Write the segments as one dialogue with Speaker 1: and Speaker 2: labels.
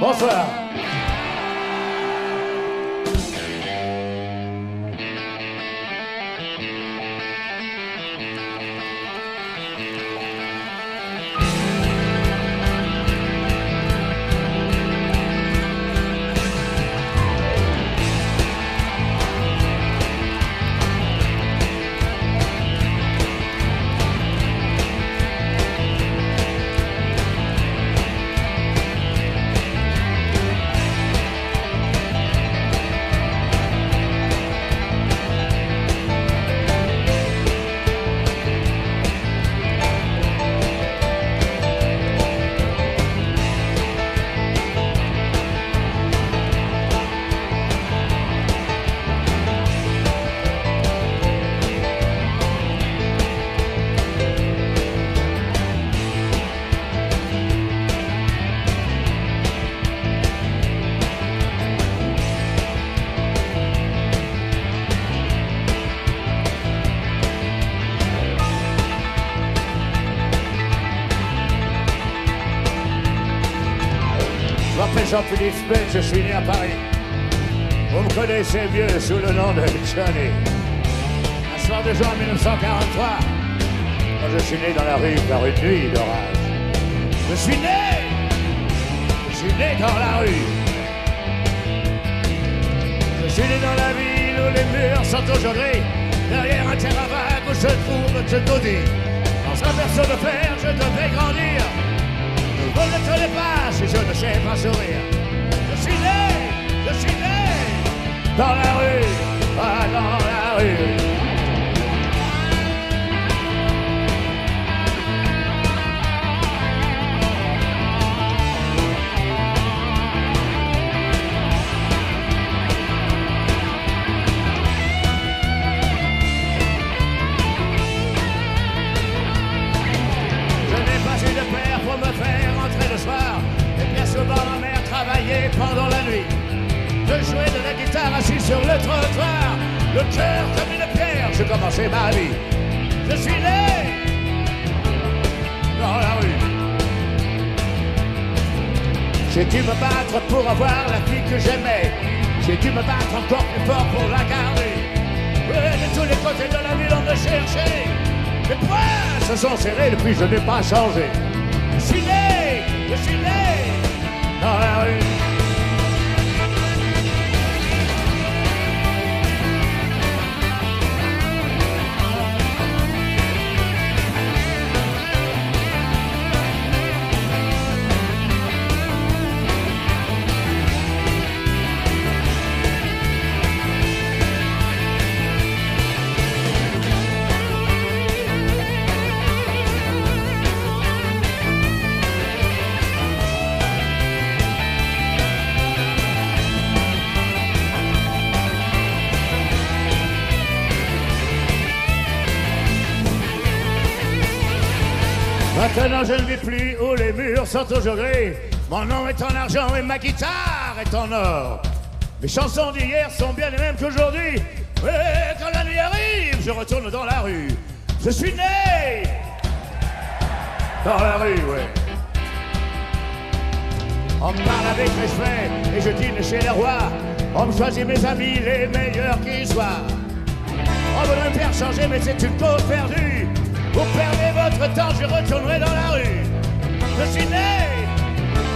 Speaker 1: Nossa! M'appelle Jean-Philippe Spell, je suis né à Paris. Vous me connaissez mieux sous le nom de Johnny. Un soir de juin 1943, quand je suis né dans la rue par une nuit d'orage. Je suis né Je suis né dans la rue. Je suis né dans la ville où les murs sont aujourd'hui derrière un terrain vague où se trouve ce taudis. Dans un berceau de fer, je devais grandir. Je ne connais pas si je ne sais pas sourire. Je suis né, je suis né dans la rue, pas dans la rue. Pendant la nuit. Je jouais de la guitare assis sur le trottoir. Le cœur comme une pierre, je commençais ma vie. Je suis né dans la rue. J'ai dû me battre pour avoir la fille que j'aimais. J'ai dû me battre encore plus fort pour la garder. De tous les côtés de la ville on me cherchait. Mes poings se sont serrés depuis je n'ai pas changé. Je suis né, je suis né dans la rue. Maintenant je ne vis plus où les murs sont aujourd'hui. Mon nom est en argent et ma guitare est en or. Mes chansons d'hier sont bien les mêmes qu'aujourd'hui. Mais quand la nuit arrive, je retourne dans la rue. Je suis né dans la rue, ouais. On me parle avec respect et je dîne chez les rois. On me choisit mes amis les meilleurs qu'ils soient. On voudrait me faire changer, mais c'est une cause perdue. Vous perdez votre temps, je retournerai dans la rue. Je suis né,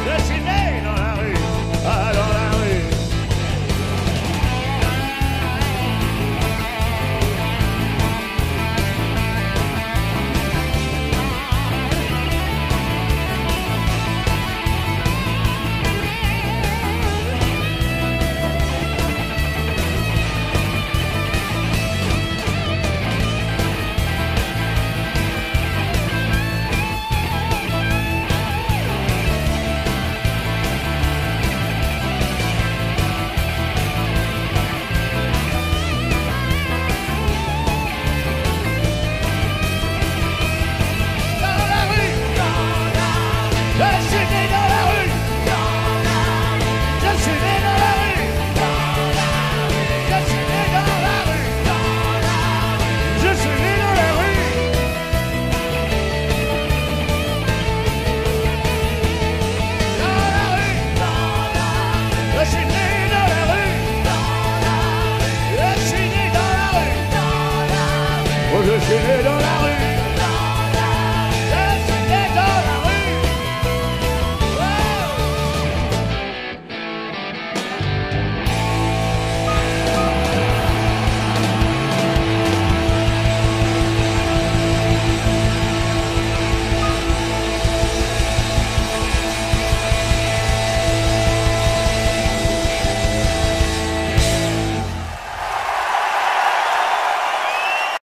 Speaker 1: je suis né dans la rue, je suis né dans